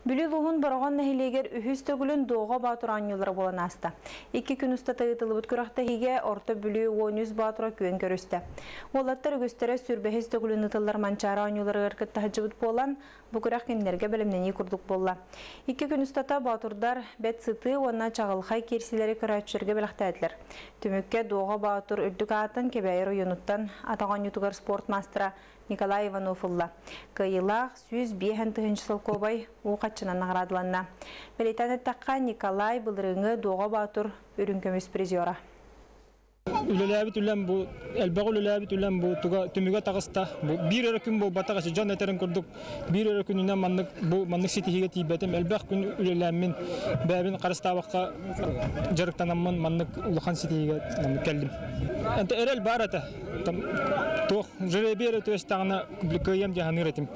Бүлі луғын бараған нәхилегер үхіс төгілін доға батыр анюлары болан аста. Екі күн ұста тағытылыбыт күрақта хиге орта бүлі 13 батыра күйен көрісті. Олаттар үгістері сүрбәхіз төгілін ұтылар манчары анюлары ғыркытта хажыбыт болан, күрдік болла. Екі күн ұстата батырдар бәт сыты онна чағылхай керсілері күрәтшірге біліқтәділер. Түмікке доға батыр үрдік атын кебәйір ойынуттан атаған ютугар спорт мастера Николай Ивановулла. Кайылақ сүз бейхен тұхыншы сылкобай уқатчынан нағырадыланна. Белетән әттаққа Николай бұлырыңы доға батыр үрінкөміс призиора. үлеләбит үлән бу әлбәгә үлеләбит үлән бу туга төмүгә тагыста бу бир эре күн бу батага жан этерен күрдүк бир эре күнүнә маннык бу маннык ситиһиге тибетем әлбәг күн үлеләмин бәбин карыстабакка жарыктанаммын маннык улахан ситиһиге маннык келдим энте эрел бар ата тох жеребере төстагына кыйым жаһаныр этим